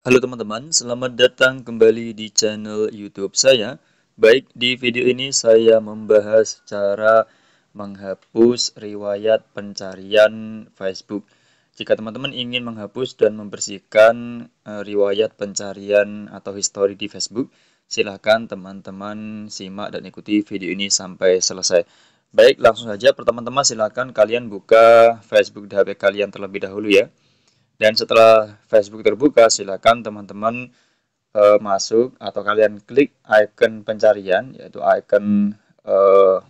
Halo teman-teman, selamat datang kembali di channel YouTube saya. Baik, di video ini saya membahas cara menghapus riwayat pencarian Facebook. Jika teman-teman ingin menghapus dan membersihkan uh, riwayat pencarian atau histori di Facebook, silahkan teman-teman simak dan ikuti video ini sampai selesai. Baik, langsung saja pertama-tama silahkan kalian buka Facebook di HP kalian terlebih dahulu ya. Dan setelah Facebook terbuka, silakan teman-teman uh, masuk atau kalian klik icon pencarian, yaitu icon uh,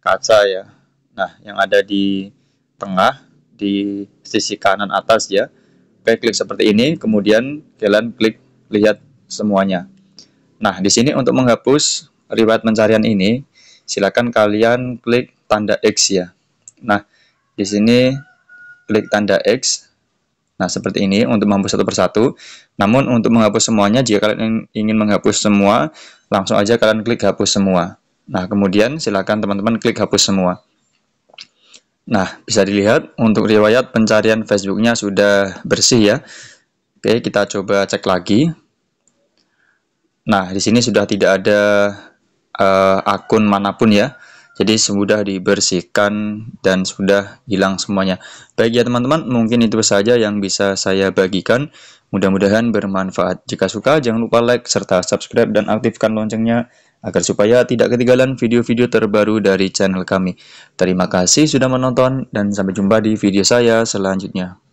kaca ya. Nah, yang ada di tengah, di sisi kanan atas ya. Oke, klik seperti ini, kemudian kalian klik lihat semuanya. Nah, di sini untuk menghapus riwayat pencarian ini, silakan kalian klik tanda X ya. Nah, di sini klik tanda X, Nah, seperti ini untuk menghapus satu persatu. Namun, untuk menghapus semuanya, jika kalian ingin menghapus semua, langsung aja kalian klik hapus semua. Nah, kemudian silakan teman-teman klik hapus semua. Nah, bisa dilihat untuk riwayat pencarian Facebooknya sudah bersih ya. Oke, kita coba cek lagi. Nah, di sini sudah tidak ada uh, akun mana pun ya. Jadi sudah dibersihkan dan sudah hilang semuanya. Baik ya teman-teman, mungkin itu saja yang bisa saya bagikan. Mudah-mudahan bermanfaat. Jika suka, jangan lupa like serta subscribe dan aktifkan loncengnya agar supaya tidak ketinggalan video-video terbaru dari channel kami. Terima kasih sudah menonton dan sampai jumpa di video saya selanjutnya.